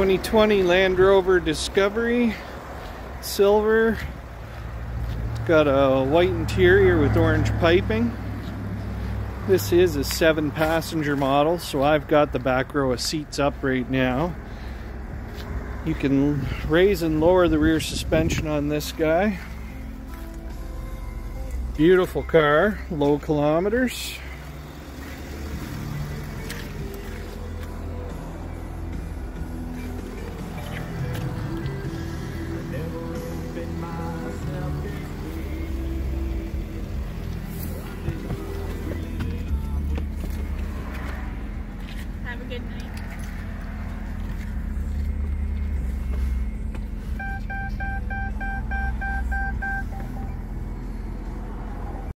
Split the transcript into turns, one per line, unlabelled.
2020 Land Rover Discovery Silver. It's got a white interior with orange piping. This is a seven passenger model, so I've got the back row of seats up right now. You can raise and lower the rear suspension on this guy. Beautiful car, low kilometers. good night.